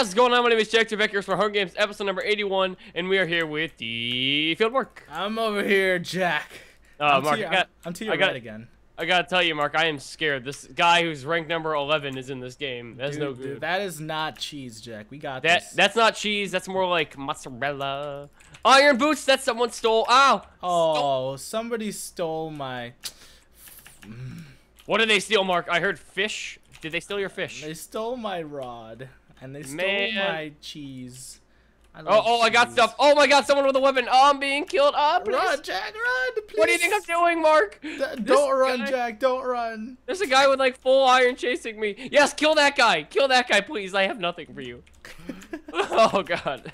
guys, what's going on? My name is Jack Trebek here for Home Games, episode number 81, and we are here with the field work. I'm over here, Jack. Uh, I'm Mark, to your, I got, I'm, to your I got- right again. I gotta tell you, Mark, I am scared. This guy who's ranked number 11 is in this game. That's Dude, no dude, good. that is not cheese, Jack. We got That this. that's not cheese. That's more like mozzarella. Iron boots. That someone stole. Ow! oh, somebody stole my. What did they steal, Mark? I heard fish. Did they steal your fish? They stole my rod, and they stole Man. my cheese. I Oh, oh, I got stuff. Oh my God! Someone with a weapon. Oh, I'm being killed. Oh, please. Run, Jack, run! Please. What do you think I'm doing, Mark? D- don't run, guy- Jack. Don't run. There's a guy with like full iron chasing me. Yes, kill that guy. Kill that guy, please. I have nothing for you. oh God.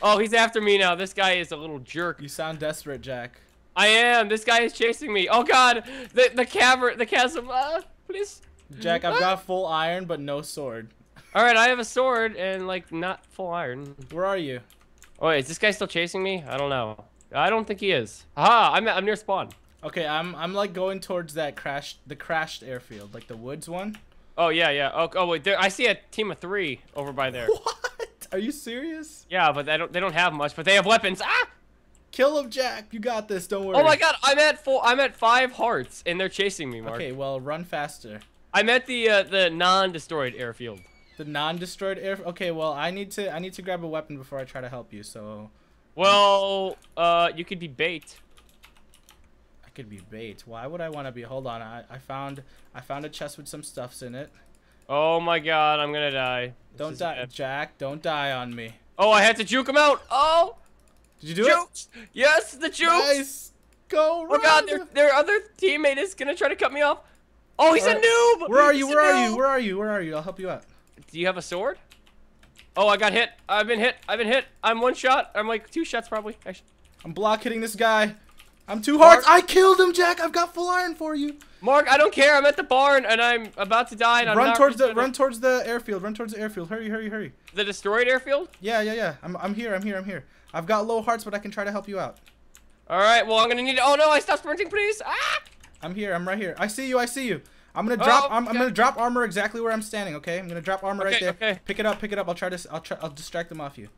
Oh, he's after me now. This guy is a little jerk. You sound desperate, Jack. I am. This guy is chasing me. Oh God. The the cavern, the chasm. Uh, please. Jack, I've got full iron, but no sword. All right, I have a sword and like not full iron. Where are you? Oh, wait, is this guy still chasing me? I don't know. I don't think he is. Aha! I'm I'm near spawn. Okay, I'm I'm like going towards that crashed the crashed airfield, like the woods one. Oh yeah, yeah. Oh, oh wait, there. I see a team of three over by there. What? Are you serious? Yeah, but they don't they don't have much, but they have weapons. Ah! Kill him, Jack. You got this. Don't worry. Oh my god, I'm at full I'm at five hearts and they're chasing me, Mark. Okay, well, run faster. I'm at the uh, the non-destroyed airfield. The non-destroyed air. Okay, well, I need to I need to grab a weapon before I try to help you. So Well, uh you could be bait. I could be bait. Why would I want to be? Hold on. I, I found I found a chest with some stuffs in it. Oh my god, I'm gonna die. This Don't die, bad. Jack. Don't die on me. Oh, I had to juke him out. Oh, Did you do jukes. Yes, the it? jukes. Nice. Go. Oh god, their their other teammate is gonna try to cut me off. Oh, he's a noob. Where are you? He's Where are you? Where are you? Where are you? I'll help you out. Do you have a sword? Oh, I got hit. I've been hit. I've been hit. I'm one shot. I'm like two shots probably. Actually. I'm block hitting this guy. I'm two Mark- hearts. I killed him, Jack. I've got full iron for you. Mark, I don't care. I'm at the barn and I'm about to die. And I'm run towards the run towards the airfield. Run towards the airfield. Hurry, hurry, hurry. the destroyed airfield. Yeah, yeah, yeah. I'm I'm here. I'm here. I'm here. I've got low hearts, but I can try to help you out. All right. Well, I'm gonna need. Oh no! I stopped sprinting, please. Ah! I'm here. I'm right here. I see you. I see you. I'm gonna drop. Oh, I'm, I'm gonna drop armor exactly where I'm standing. Okay. I'm gonna drop armor right there. okay. Pick it up. Pick it up. I'll try to. I'll try. I'll distract them off you.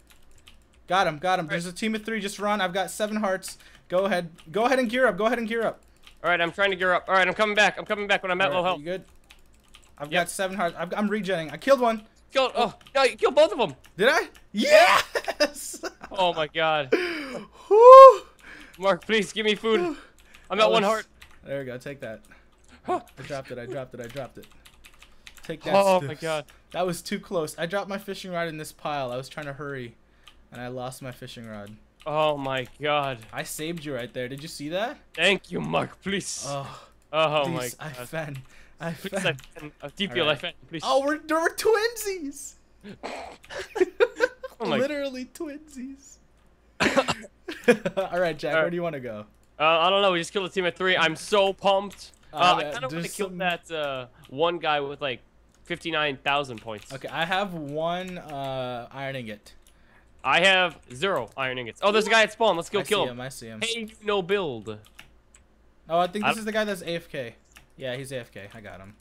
Got him. Got him. There's a team of three. Just run. I've got seven hearts. Go ahead. Go ahead and gear up. Go ahead and gear up. All right. I'm trying to gear up. All right. I'm coming back. I'm coming back when I'm at low health. You good? I've Yep. got seven hearts. I've, I'm regenning. I killed one. Killed. Oh, oh. no! You killed both of them. Did I? Yes. Oh my God. Mark, please give me food. I'm at one heart. There we go. Take that. I dropped it. I dropped it. I dropped it. Take that. Oh my God. That was too close. I dropped my fishing rod in this pile. I was trying to hurry, and I lost my fishing rod. Oh my God. I saved you right there. Did you see that? Thank you, Mark. Please. Oh, oh my please, I God. fen. I Please, I fan. Uh, DPL, I fan. Please. Oh, we're we're twinsies. Oh my- Literally twinsies. All right, Jack. Where do you want to go? Uh, I don't know. We just killed a team at three. I'm so pumped. Uh, Uh, I kind of want to kill some- that uh, one guy with like 59,000 points. Okay, I have one uh, iron ingot. I have zero iron ingots. Oh, there's a guy at spawn. Let's go I kill see him. him. I see him. Hey, no build. Oh, I think I this is the guy that's AFK. Yeah, he's AFK. I got him.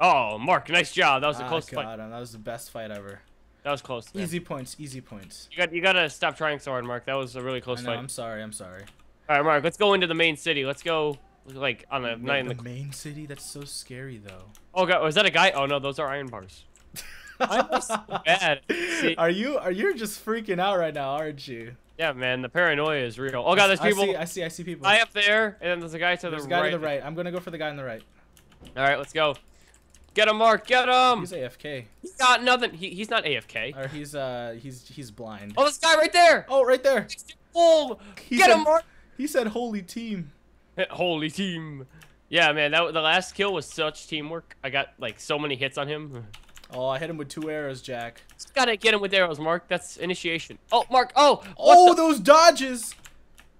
Oh, Mark, nice job. That was a close got fight. him. That was the best fight ever. That was close. man. Easy points. Easy points. You got you gotta stop trying so hard, Mark. That was a really I close know. fight. I'm sorry. I'm sorry. All right, Mark. Let's go into the main city. Let's go like on a The, night in the. the main city. That's so scary, though. Oh God, was that a guy? Oh no, those are iron bars. I'm so bad. See- Are you? Are you just freaking out right now? Aren't you? Yeah, man, the paranoia is real. Oh God, there's I people. see. I see. I see people. Guy up there, and then there's a guy to There's the a guy right. to the right. I'm gonna go for the guy on the right. All right, let's go. Get him, Mark. Get him. He's AFK. He's got nothing. He, he's not AFK. Or he's uh he's he's blind. Oh, this guy right there. Oh, right there. Oh, get him, Mark. He said, "Holy team." Holy team. Yeah, man, that the last kill was such teamwork. I got like so many hits on him. Oh, I hit him with two arrows, Jack. Just gotta get him with arrows, Mark. That's initiation. Oh, Mark. Oh, Oh, those dodges.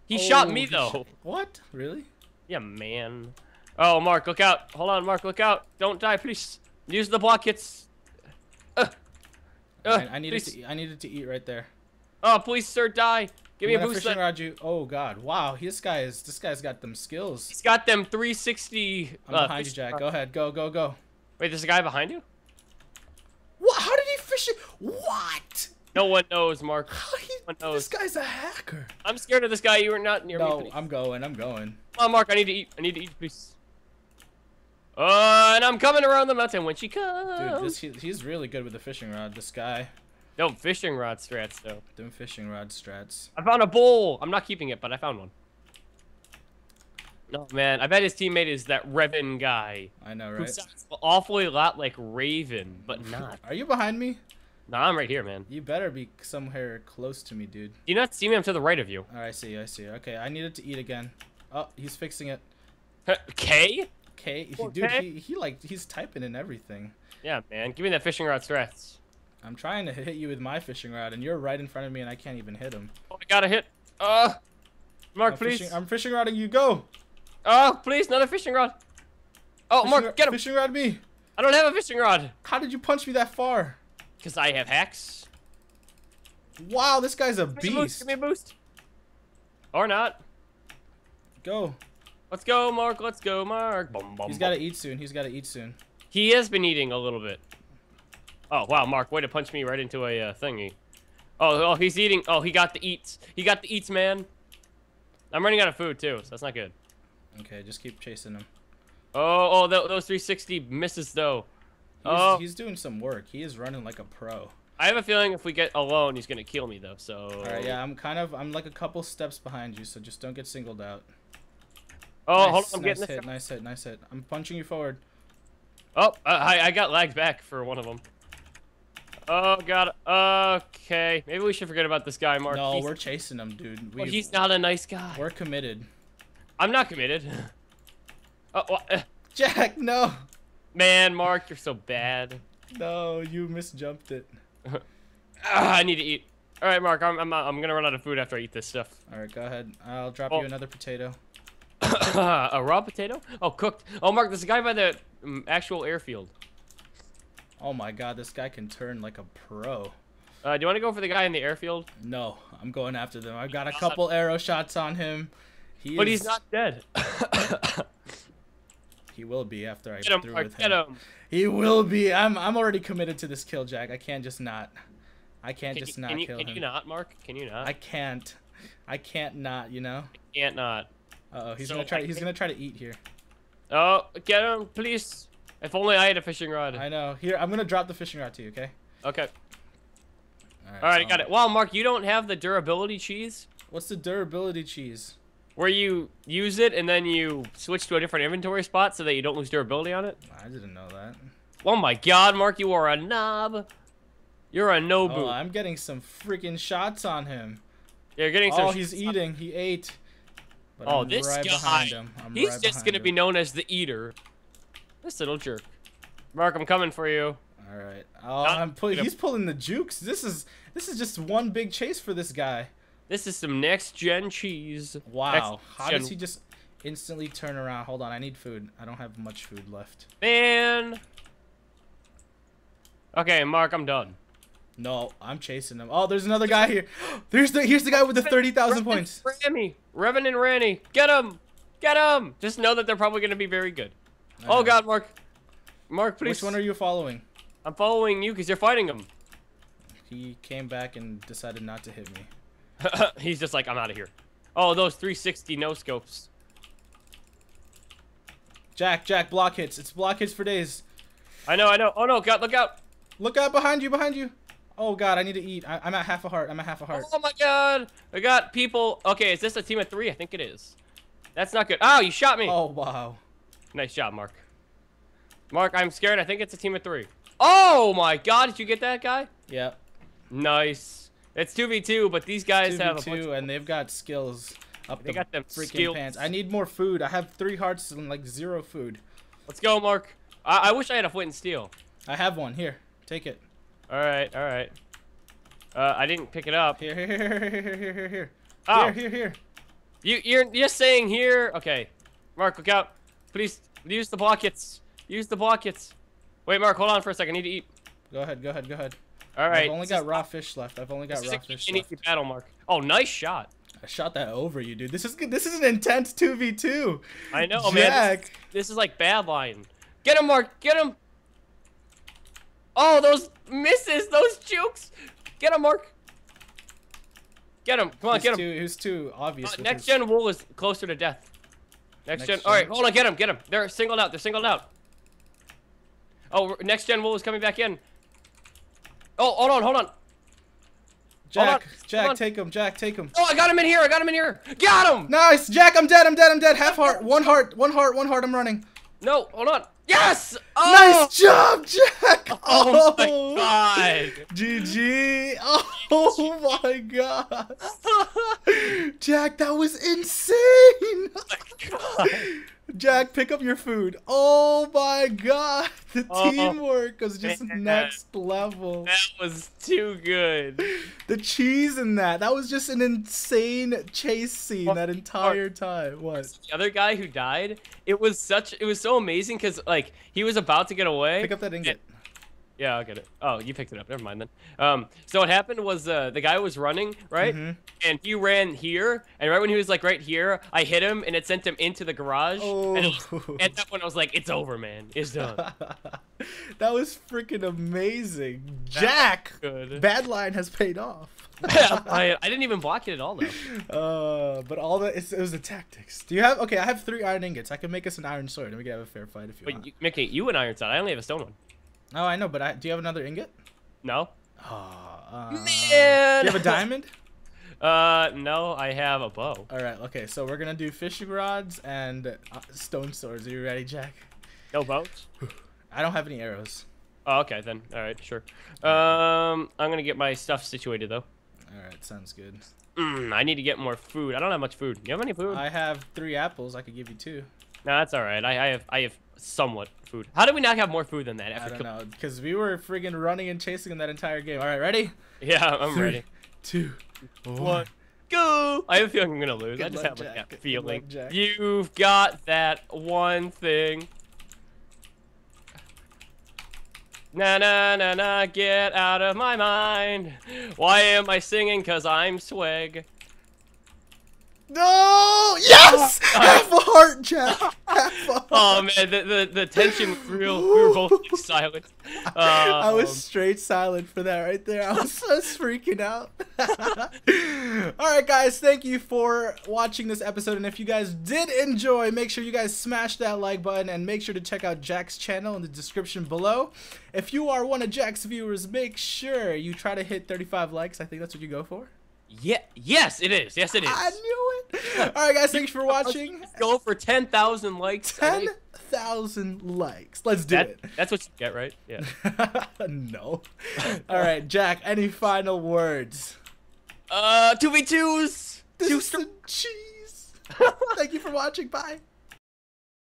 he shot me though. What? Really? Yeah, man. Oh, Mark, look out. Hold on, Mark, look out. Don't die, please. Use the block hits. Uh, uh, I, I needed please. to. I needed to eat right there. Oh, please, sir, die. Give me a boost. fishing That... rod you. Oh God! Wow, this guy is. This guy's got them skills. He's got them 360. I'm uh, behind you, Jack. Go ahead. Go. Go. Go. Wait, there's a guy behind you? What? How did he fish it? What? No one knows, Mark. He- one knows. this guy's a hacker. I'm scared of this guy. You are not near me. No. I'm going. I'm going. Come on, Mark. I need to eat. I need to eat, please. Uh, and I'm coming around the mountain when she comes. Dude, this, he, he's really good with the fishing rod. This guy, No fishing rod strats though. them fishing rod strats. I found a bowl. I'm not keeping it, but I found one. No man, I bet his teammate is that Revan guy. I know, Who right? sounds awfully a lot like Raven, but not. Are you behind me? No, I'm right here, man. You better be somewhere close to me, dude. Do you not see me? I'm to the right of you. All right, I see. I see. Okay, I needed to eat again. Oh, he's fixing it. K? Poor dude, Kay. he, he like he's typing in everything. Yeah, man. Give me that fishing rod strats. I'm trying to hit you with my fishing rod, and you're right in front of me, and I can't even hit him. Oh, I got a hit. Uh, Mark, I'm please. Fishing, I'm fishing rodding you. Go. Oh, please, another fishing rod. Oh, Fishing Mark, get him. Fishing rod me. I don't have a fishing rod. How did you punch me that far? Because I have hacks. Wow, this guy's a Give me a boost. beast. Give me a boost. Or not. Go. Let's go, Mark. Let's go, Mark. Bum, bum, He's got to eat soon. He's got to eat soon. He has been eating a little bit. Oh, wow, Mark. Way to punch me right into a uh, thingy. Oh, oh, he's eating. Oh, he got the eats. He got the eats, man. I'm running out of food, too, so that's not good. Okay, just keep chasing him. Oh, oh, th those 360 misses, though. He's, Oh. he's doing some work. He is running like a pro. I have a feeling if we get alone, he's going to kill me, though, so... All right, yeah, I'm kind of, I'm like a couple steps behind you, so just don't get singled out. Oh, nice, hold on. I'm nice getting this. hit, nice hit, nice hit. I'm punching you forward. Oh, uh, I, I got lagged back for one of them. Oh, God. Okay. Maybe we should forget about this guy, Mark. no, he's, we're chasing him, dude. We, well, he's not a nice guy. we're committed. I'm not committed. Oh, wha- uh, Jack, no, man, Mark, you're so bad. no, you misjumped it. Ah, I need to eat. All right, Mark, I'm, I'm, I'm gonna run out of food after I eat this stuff. All right, go ahead. I'll drop Oh. you another potato. a raw potato? Oh, cooked. Oh, Mark, there's a guy by the um, actual airfield. Oh my God, this guy can turn like a pro. Uh, do you want to go for the guy in the airfield? No, I'm going after them. I've got a couple arrow shots on him. He But is- he's not dead. He will be after I get him, through Mark, with get him. him. He will be. I'm I'm already committed to this kill, Jack. I can't just not. I can't Can, just you, not can, you, kill can him. you not, Mark? Can you not? I can't. I can't not. You know. I can't not. Uh oh, he's So gonna try. I He's gonna try to eat here. Oh, get him, please. If only I had a fishing rod. I know. Here, I'm gonna drop the fishing rod to you. Okay. Okay. All All right, I got um, it. Wow, Mark, you don't have the durability cheese? What's the durability cheese? Where you use it and then you switch to a different inventory spot so that you don't lose durability on it? I didn't know that. Oh my god, Mark, you are a knob. You're a Nobu. Oh, I'm getting some freaking shots on him. You're getting some Oh, he's eating. He ate. But Oh, I'm this right guy. behind him. I'm He's right just gonna be known as the eater. This little jerk. Mark, I'm coming for you. All right. Oh, I'm pull- he's pulling the jukes. This is this is just one big chase for this guy. This is some next gen cheese. Wow. How does he just instantly turn around? Hold on, I need food. I don't have much food left. Man. Okay, Mark, I'm done. No, I'm chasing him. Oh, there's another guy here. There's the here's the guy with the 30,000 points. Rami. Revan and Ranny. Get him. Get him. Just know that they're probably going to be very good. I Oh, know. God, Mark. Mark, please. Which one are you following? I'm following you because you're fighting him. He came back and decided not to hit me. He's just like, I'm out of here. Oh, those 360 no scopes. Jack, Jack, block hits. It's block hits for days. I know, I know. Oh no, God, look out. Look out behind you, behind you. Oh God, I need to eat. I, I'm at half a heart. I'm at half a heart. Oh my God. I got people. Okay, is this a team of three? I think it is. That's not good. Oh, you shot me. Oh wow. Nice job, Mark. Mark, I'm scared. I think it's a team of three. Oh my God, did you get that guy? Yeah. Nice. It's 2v2, but these guys have a bunch two, and they've got skills up They the got them freaking skills. pants. I need more food. I have three hearts and like zero food. Let's go, Mark. I, I wish I had a flint and steel. I have one here. Take it. All right, all right. Uh, I didn't pick it up. Here, here, here, here, here, here, here, here. Oh. Here, here, here. You, you're just saying here. Okay, Mark, look out. Please use the block hits. Use the block hits. Wait, Mark, hold on for a second. I need to eat. Go ahead, go ahead, go ahead. All right. I've only got raw fish left. I've only got raw fish left. easy battle, Mark. Oh, nice shot. I shot that over you, dude. This is good. This is an intense 2v2. I know, man. Jack. This, this is like bad line. Get him, Mark. Get him. Oh, those misses, those jukes. Get him, Mark. Get him. Come on, Who's get him. too, who's too obvious. Uh, next his- gen wool is closer to death. Next, Next gen. gen- All right, hold on. Get him. Get him. They're singled out. They're singled out. Oh, next gen wool is coming back in. Oh, hold on, hold on. Jack, hold on, Jack, on. take him. Jack, take him. Oh, I got him in here. I got him in here. Got him. Nice, Jack. I'm dead. I'm dead. I'm dead. Half heart. One heart. One heart. One heart. I'm running. No, hold on. Yes. Oh. Nice job, Jack. Oh my oh. god. GG. Oh my god. Jack, that was insane. Oh my God. Jack, pick up your food. Oh my god. The Oh, teamwork was just man. next level. That was too good. The cheese in that. That was just an insane chase scene that entire time. What? The other guy who died, it was such, it was so amazing because like he was about to get away. Pick up that ingot. Yeah, I'll get it. Oh, you picked it up. Never mind then. Um, so what happened was uh, the guy was running right, Mhm. and he ran here, and right when he was like right here, I hit him, and it sent him into the garage. And was, Oh. at that point, I was like, "It's over, man. It's done." that was freaking amazing. Jack, Good. bad line has paid off. I, I didn't even block it at all though. Uh, but all the it's, it was the tactics. Do you have? Okay, I have three iron ingots. I can make us an iron sword, and we can have a fair fight if you Wait, want. you, Mickey, you an iron side. I only have a stone one. Oh, I know, but I do you have another ingot? No. Oh, uh, Man. Do you have a diamond? Uh, no, I have a bow. All right. Okay, so we're gonna do fishing rods and uh, stone swords. Are you ready, Jack? No bows. I don't have any arrows. Oh, okay then. All right, sure. Um, I'm gonna get my stuff situated though. All right, sounds good. Mm, I need to get more food. I don't have much food. You have any food? I have three apples. I could give you two. No, that's all right. I, I have I have somewhat food. How do we not have more food than that? I don't know, because we were friggin' running and chasing in that entire game. All right, ready? Yeah, I'm Three, ready. one, go! I have a feeling I'm gonna lose. I just have like that feeling. luck, You've got that one thing. Na na na na, get out of my mind. Why am I singing? Cause I'm swag. No! Yes! Half a heart, Jack. Half a heart. Oh man, the the, the tension was real. We were both silent. I was Um, straight silent for that right there. I was, I was freaking out. All right, guys, thank you for watching this episode. And if you guys did enjoy, make sure you guys smash that like button and make sure to check out Jack's channel in the description below. If you are one of Jack's viewers, make sure you try to hit 35 likes. I think that's what you go for. Yeah. Yes, it is. Yes, it is. I knew it. All right, guys, thanks for watching. Go for ten thousand likes. Think. 10,000 likes. Let's do That, it. that's what you get, right? Yeah. no. All right, Jack, any final words? Uh, two v twos. This is some cheese. Thank you for watching. Bye.